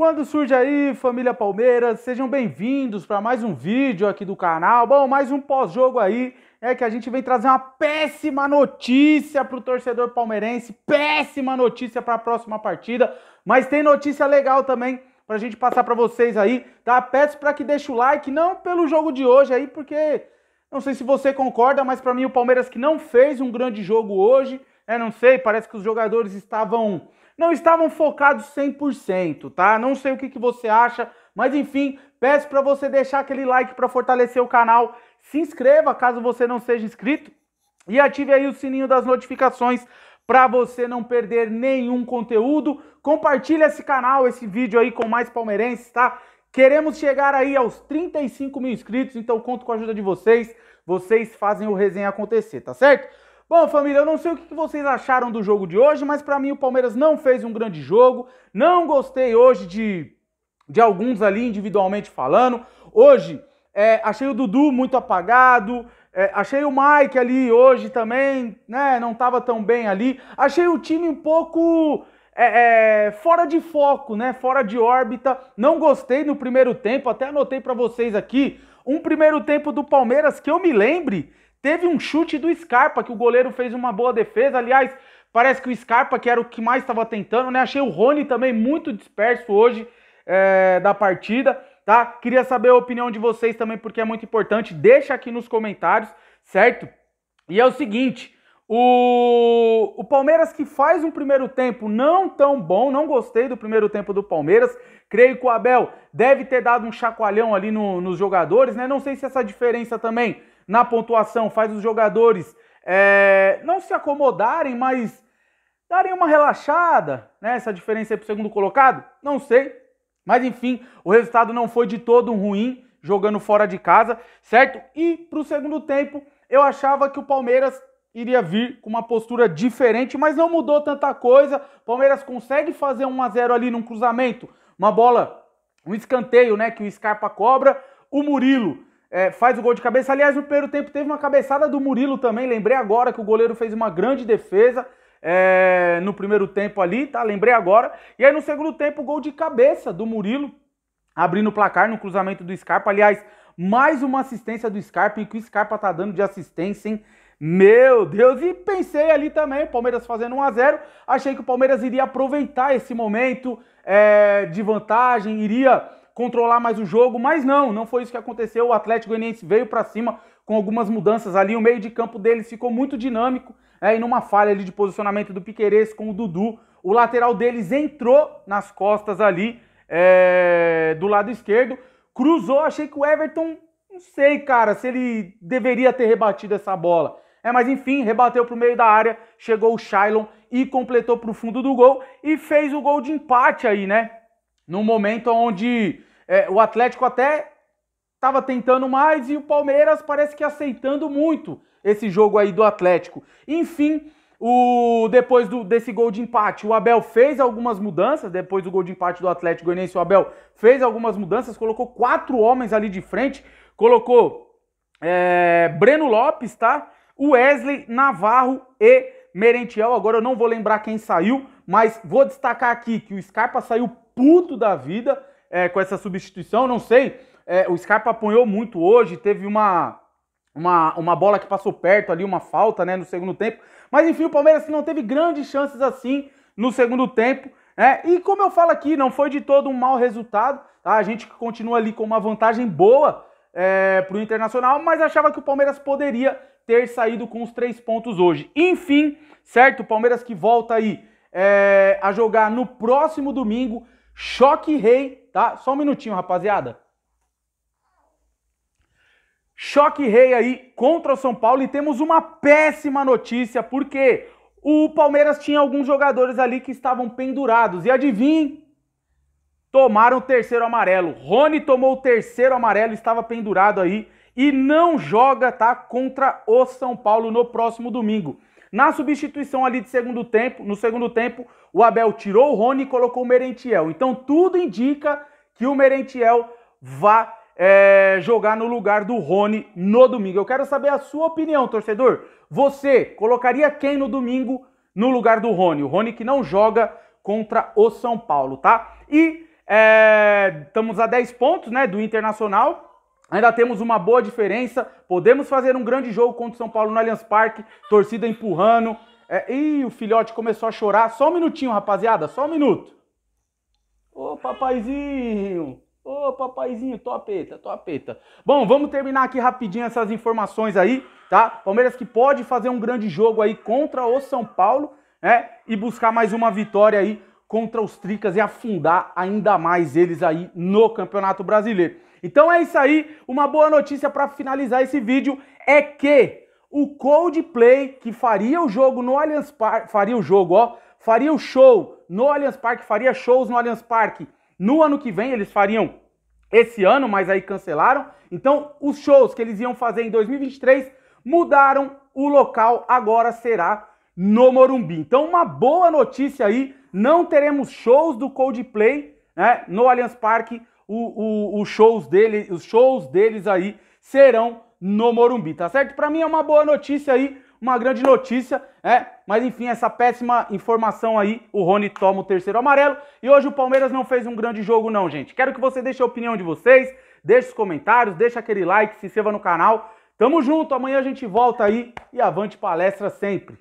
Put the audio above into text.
Quando surge aí, família Palmeiras, sejam bem-vindos para mais um vídeo aqui do canal. Bom, mais um pós-jogo aí, é que a gente vem trazer uma péssima notícia para o torcedor palmeirense, péssima notícia para a próxima partida, mas tem notícia legal também para a gente passar para vocês aí, tá? Peço para que deixe o like, não pelo jogo de hoje aí, porque não sei se você concorda, mas para mim o Palmeiras que não fez um grande jogo hoje, é, não sei, parece que os jogadores estavam não estavam focados 100%, tá? Não sei o que, que você acha, mas enfim, peço para você deixar aquele like para fortalecer o canal, se inscreva caso você não seja inscrito e ative aí o sininho das notificações para você não perder nenhum conteúdo. Compartilhe esse canal, esse vídeo aí com mais palmeirenses, tá? Queremos chegar aí aos 35 mil inscritos, então conto com a ajuda de vocês. Vocês fazem o resenha acontecer, tá certo? Bom, família, eu não sei o que vocês acharam do jogo de hoje, mas para mim o Palmeiras não fez um grande jogo. Não gostei hoje de, de alguns ali individualmente falando. Hoje é, achei o Dudu muito apagado. É, achei o Mike ali hoje também, né? Não estava tão bem ali. Achei o time um pouco é, é, fora de foco, né? Fora de órbita. Não gostei no primeiro tempo. Até anotei para vocês aqui um primeiro tempo do Palmeiras que eu me lembre Teve um chute do Scarpa, que o goleiro fez uma boa defesa. Aliás, parece que o Scarpa, que era o que mais estava tentando, né? Achei o Rony também muito disperso hoje é, da partida, tá? Queria saber a opinião de vocês também, porque é muito importante. Deixa aqui nos comentários, certo? E é o seguinte. O, o Palmeiras que faz um primeiro tempo não tão bom, não gostei do primeiro tempo do Palmeiras. Creio que o Abel deve ter dado um chacoalhão ali no, nos jogadores, né? Não sei se essa diferença também na pontuação faz os jogadores é, não se acomodarem, mas darem uma relaxada, né? Essa diferença aí pro segundo colocado? Não sei. Mas enfim, o resultado não foi de todo ruim jogando fora de casa, certo? E pro segundo tempo, eu achava que o Palmeiras iria vir com uma postura diferente, mas não mudou tanta coisa. Palmeiras consegue fazer 1 a 0 ali num cruzamento, uma bola, um escanteio, né, que o Scarpa cobra. O Murilo é, faz o gol de cabeça. Aliás, no primeiro tempo teve uma cabeçada do Murilo também. Lembrei agora que o goleiro fez uma grande defesa é, no primeiro tempo ali, tá? Lembrei agora. E aí no segundo tempo, gol de cabeça do Murilo, abrindo o placar no cruzamento do Scarpa. Aliás, mais uma assistência do Scarpa, e que o Scarpa tá dando de assistência, hein? Meu Deus, e pensei ali também, Palmeiras fazendo 1 a 0 achei que o Palmeiras iria aproveitar esse momento é, de vantagem, iria controlar mais o jogo, mas não, não foi isso que aconteceu. O Atlético Goianiense veio para cima com algumas mudanças ali, o meio de campo deles ficou muito dinâmico, é, e numa falha ali de posicionamento do Piquerez com o Dudu, o lateral deles entrou nas costas ali é, do lado esquerdo, cruzou, achei que o Everton, não sei, cara, se ele deveria ter rebatido essa bola. É, mas enfim, rebateu para o meio da área, chegou o Shailon e completou para o fundo do gol e fez o gol de empate aí, né? No momento onde é, o Atlético até estava tentando mais e o Palmeiras parece que aceitando muito esse jogo aí do Atlético. Enfim, o, depois do, desse gol de empate, o Abel fez algumas mudanças. Depois do gol de empate do Atlético Goianiense, o Abel fez algumas mudanças, colocou quatro homens ali de frente, colocou é, Breno Lopes, tá? Wesley, Navarro e Merentiel. Agora eu não vou lembrar quem saiu, mas vou destacar aqui que o Scarpa saiu puto da vida é, com essa substituição. Não sei, é, o Scarpa apanhou muito hoje, teve uma, uma, uma bola que passou perto ali, uma falta né, no segundo tempo. Mas enfim, o Palmeiras não teve grandes chances assim no segundo tempo. Né? E como eu falo aqui, não foi de todo um mau resultado. Tá? A gente continua ali com uma vantagem boa é, para o Internacional, mas achava que o Palmeiras poderia ter saído com os três pontos hoje. Enfim, certo? O Palmeiras que volta aí é, a jogar no próximo domingo Choque Rei, tá? Só um minutinho, rapaziada. Choque Rei aí contra o São Paulo e temos uma péssima notícia, porque o Palmeiras tinha alguns jogadores ali que estavam pendurados. E adivinhe, tomaram o terceiro amarelo. Rony tomou o terceiro amarelo, estava pendurado aí e não joga, tá? Contra o São Paulo no próximo domingo. Na substituição ali de segundo tempo, no segundo tempo, o Abel tirou o Rony e colocou o Merentiel. Então tudo indica que o Merentiel vá é, jogar no lugar do Rony no domingo. Eu quero saber a sua opinião, torcedor. Você colocaria quem no domingo no lugar do Rony? O Rony que não joga contra o São Paulo, tá? E É, estamos a 10 pontos né, do Internacional. Ainda temos uma boa diferença. Podemos fazer um grande jogo contra o São Paulo no Allianz Parque. Torcida empurrando. É, ih, o filhote começou a chorar. Só um minutinho, rapaziada. Só um minuto. Ô, papaizinho. Ô, papaizinho, topeta, topeta. Bom, vamos terminar aqui rapidinho essas informações aí, tá? Palmeiras que pode fazer um grande jogo aí contra o São Paulo, né? E buscar mais uma vitória aí contra os Tricas e afundar ainda mais eles aí no Campeonato Brasileiro. Então é isso aí, uma boa notícia para finalizar esse vídeo é que o Coldplay que faria o jogo no Allianz Parque, faria o jogo, ó, faria o show no Allianz Parque, faria shows no Allianz Parque no ano que vem, eles fariam esse ano, mas aí cancelaram. Então, os shows que eles iam fazer em 2023 mudaram o local, agora será no Morumbi. Então, uma boa notícia aí, não teremos shows do Coldplay né, no Allianz Parque o, o, os shows dele, os shows deles aí serão no Morumbi, tá certo? Para mim é uma boa notícia aí, uma grande notícia, é. Mas enfim, essa péssima informação aí, o Rony toma o terceiro amarelo e hoje o Palmeiras não fez um grande jogo não, gente. Quero que você deixe a opinião de vocês, deixe os comentários, deixe aquele like, se inscreva no canal. Tamo junto, amanhã a gente volta aí e avante palestra sempre.